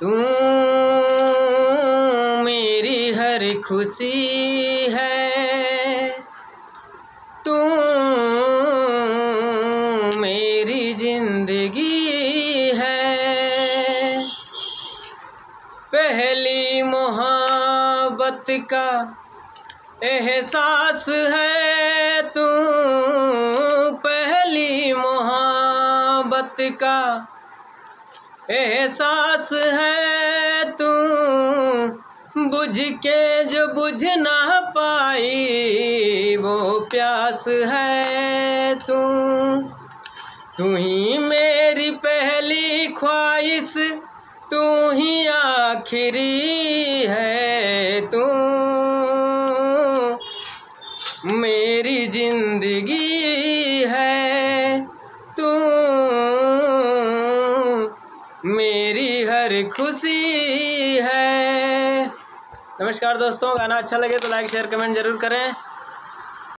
तू मेरी हर खुशी है। तू मेरी ज़िंदगी है। पहली मोहब्बत का एहसास है। तू पहली मोहब्बत का एहसास है तू बुझ के जो बुझ ना पाई, वो प्यास है तू। तू ही मेरी पहली ख्वाहिश, तू ही आखिरी है तू। मेरी ज़िंदगी है, तू मेरी हर खुशी है। नमस्कार दोस्तों, गाना अच्छा लगे तो लाइक शेयर कमेंट ज़रूर करें।